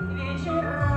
Yeah, sure.